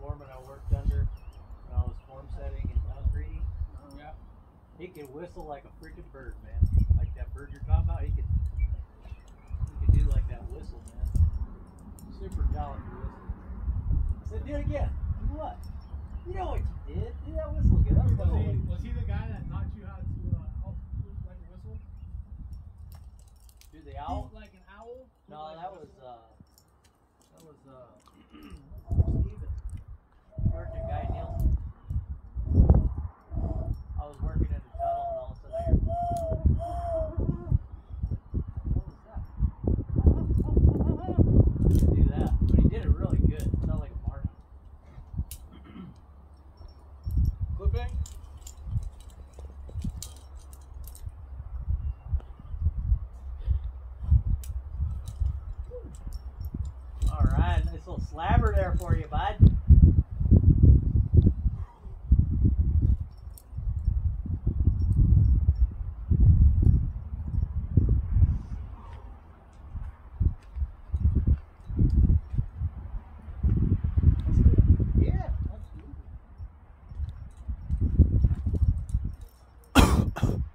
foreman I worked under when I was form setting and concreting. Yeah. He could whistle like a freaking bird, man. Like that bird you're talking about. He could. He could do like that whistle, man. Super talented whistle. I said, do it again. Do what? You know what you did. Do that whistle again. Was Was he, was he the guy that taught you how to uh, help like a whistle? Do the owl? Like an owl? No, Like that was uh, that was uh, Steven. Sergeant Guy Nielsen. I was working in the tunnel and all of a sudden I hear. What was that? He could do that, but he did it really good. It sounded like a Martin. Clipping? All right, nice slabber there for you, bud. Yeah,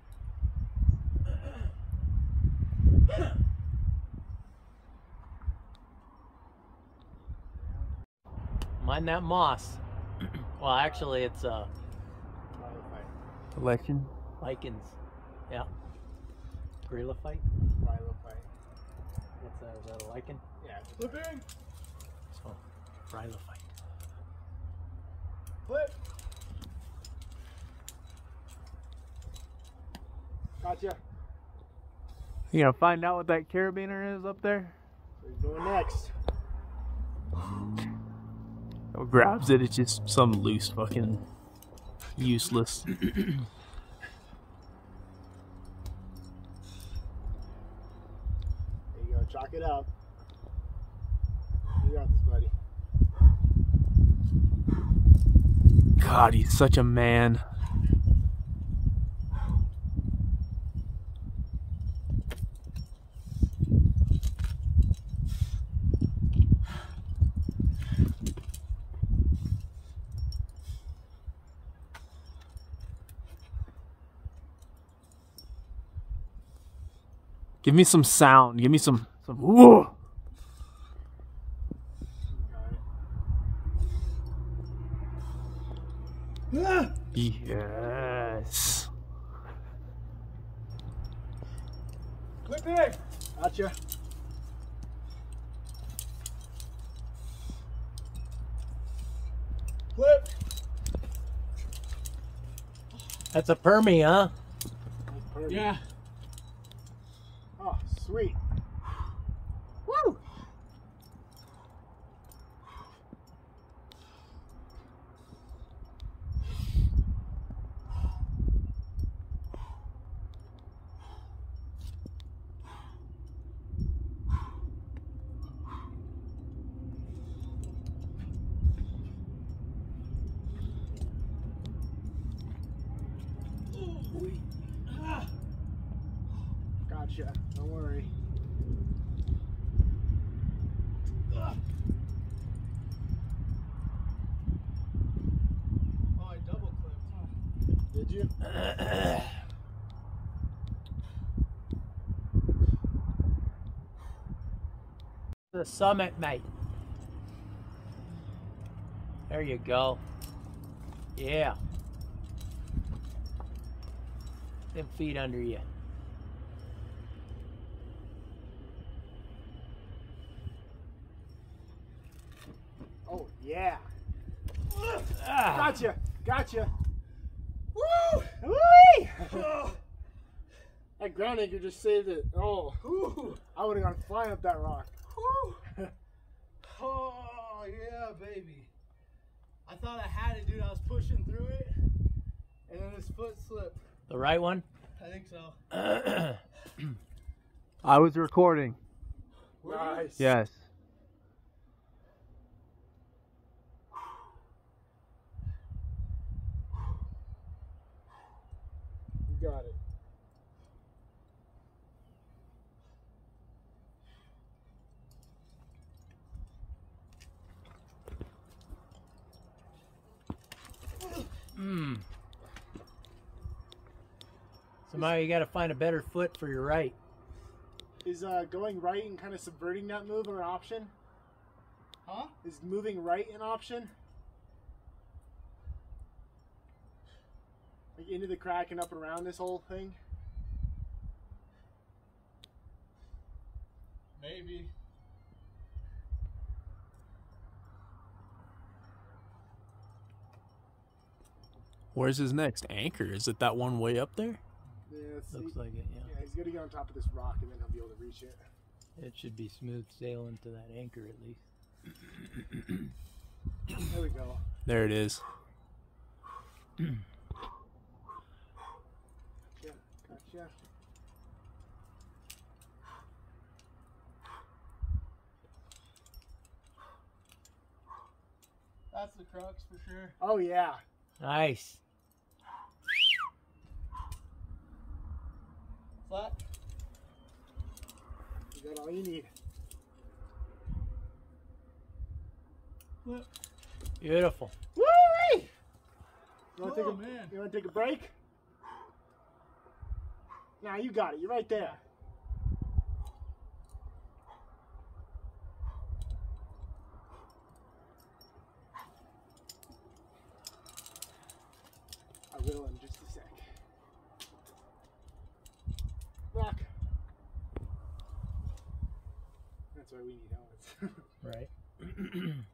absolutely. That moss. well, actually, it's uh, Election. lichens. Yeah. Grilophyte? Rhylophyte. What's that? Is that a lichen? Yeah. Clipping? So, Rhylophyte. Clip? Gotcha. You gonna find out what that carabiner is up there? What are you doing next? Grabs it, it's just some loose fucking useless. There you go. Chalk it up. You got this, buddy. God, he's such a man. Give me some sound. Give me some some. Whoa. Yes. Clipping! Gotcha. Clip! That's a Permy, huh? That's perfect. Yeah. Sweet. Woo! Ah. Gotcha. Don't worry. Oh, I double clipped. Huh? Did you? The summit, mate. There you go. Yeah. Them feet under you. Oh, yeah. Ah, Gotcha. Gotcha. Woo! Whee! That ground anchor just saved it. Oh, Woo! I would have gone flying up that rock. Oh, yeah, baby. I thought I had it, dude. I was pushing through it, and then this foot slipped. the right one. I think so. I was recording. Nice. Yes. got it. Mmm. Somehow you got to find a better foot for your right. Is uh, going right and kind of subverting that move an option? Huh? Is moving right an option? Like into the crack and up and around this whole thing? Maybe. Where's his next anchor? Is it that one way up there? Yeah, Looks see. like it, yeah. yeah, he's gonna get on top of this rock and then he'll be able to reach it. It should be smooth sailing to that anchor at least. There we go. There it is. Yeah, gotcha. That's the crux for sure. Oh yeah. Nice. Flat. You got all you need. Flip. Beautiful. Woo! You wanna, take Oh, a, man. you wanna take a break? Nah, you got it. You're right there. Will in just a sec. Rock. That's why we need helmets. Right.